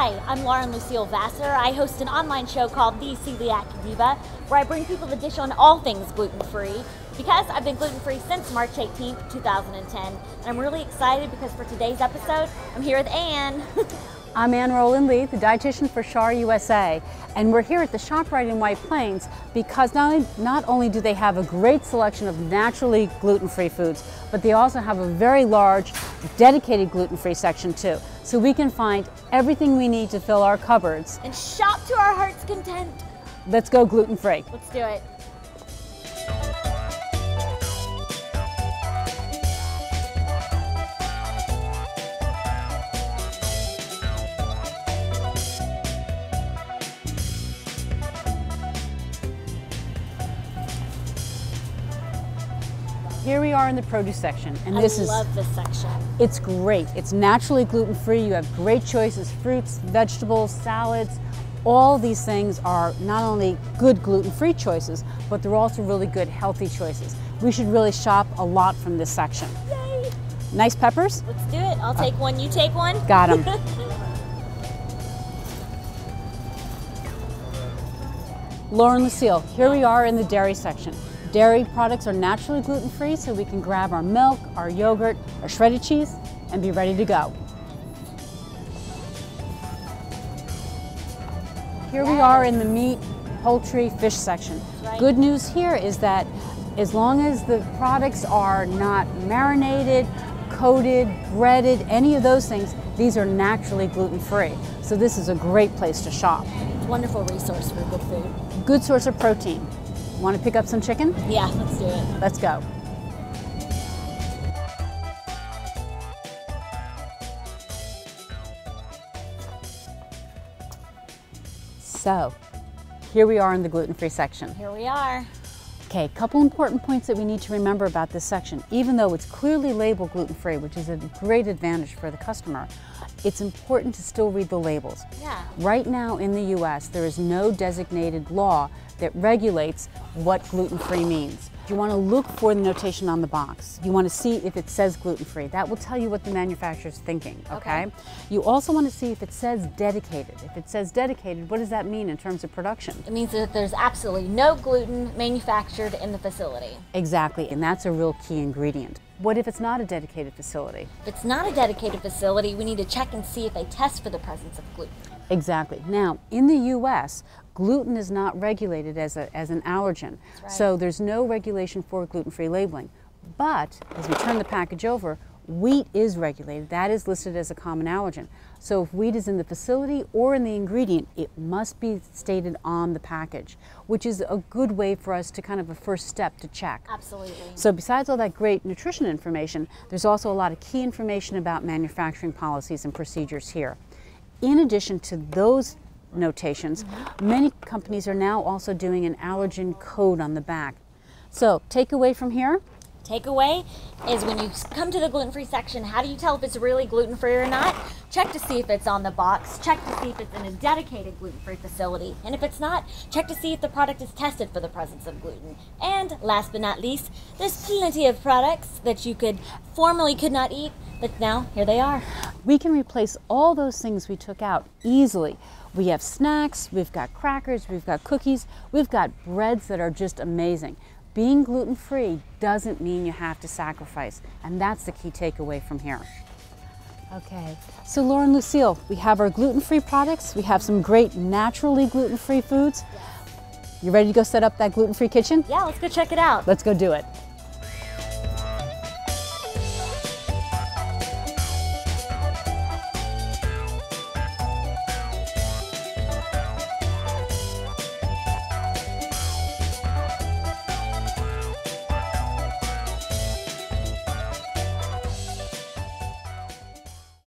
Hi, I'm Lauren Lucille Vassar. I host an online show called The Celiac Diva, where I bring people the dish on all things gluten-free. Because I've been gluten-free since March 18th, 2010, and I'm really excited because for today's episode, I'm here with Anne. I'm Anne Roland Lee, the dietitian for Schar USA, and we're here at the ShopRite in White Plains because not only, not only do they have a great selection of naturally gluten-free foods, but they also have a very large, dedicated gluten-free section too. So we can find everything we need to fill our cupboards. And shop to our heart's content. Let's go gluten-free. Let's do it. Here we are in the produce section, and I this is. I love this section. it's great. It's naturally gluten-free. You have great choices: fruits, vegetables, salads. All these things are not only good gluten-free choices, but they're also really good healthy choices. We should really shop a lot from this section. Yay! Nice peppers. Let's do it. I'll take one, you take one. Got them. Lauren Lucille, here we are in the dairy section. Dairy products are naturally gluten-free, so we can grab our milk, our yogurt, our shredded cheese, and be ready to go. Here we are in the meat, poultry, fish section. Good news here is that as long as the products are not marinated, coated, breaded, any of those things, these are naturally gluten-free. So this is a great place to shop. Wonderful resource for good food. Good source of protein. Want to pick up some chicken? Yeah, let's do it. Let's go. So, here we are in the gluten-free section. Here we are. Okay, a couple important points that we need to remember about this section. Even though it's clearly labeled gluten-free, which is a great advantage for the customer, it's important to still read the labels. Yeah. Right now in the US, there is no designated law that regulates what gluten-free means. You want to look for the notation on the box. You want to see if it says gluten-free. That will tell you what the manufacturer's thinking, okay? Okay. You also want to see if it says dedicated. If it says dedicated, what does that mean in terms of production? It means that there's absolutely no gluten manufactured in the facility. Exactly, and that's a real key ingredient. What if it's not a dedicated facility? If it's not a dedicated facility, we need to check and see if they test for the presence of gluten. Exactly. Now, in the U.S., gluten is not regulated as, a, as an allergen. right. So there's no regulation for gluten-free labeling. But as we turn the package over, wheat is regulated. That is listed as a common allergen. So if wheat is in the facility or in the ingredient, it must be stated on the package, which is a good way for us to kind of a first step to check. Absolutely. So besides all that great nutrition information, there's also a lot of key information about manufacturing policies and procedures here. In addition to those notations, many companies are now also doing an allergen code on the back. So takeaway from here, Takeaway is when you come to the gluten free section, how do you tell if it's really gluten free or not? Check to see if it's on the box, check to see if it's in a dedicated gluten free facility, and if it's not, check to see if the product is tested for the presence of gluten. And last but not least, there's plenty of products that you could formerly could not eat, but now here they are. we can replace all those things we took out easily. We have snacks, we've got crackers, we've got cookies, we've got breads that are just amazing. Being gluten free doesn't mean you have to sacrifice, and that's the key takeaway from here. Okay, so Lauren Lucille, we have our gluten free products, we have some great naturally gluten free foods. You ready to go set up that gluten free kitchen? Yeah, let's go check it out. Let's go do it.